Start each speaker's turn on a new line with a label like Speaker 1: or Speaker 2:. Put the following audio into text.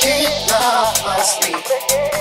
Speaker 1: She loves my sleep.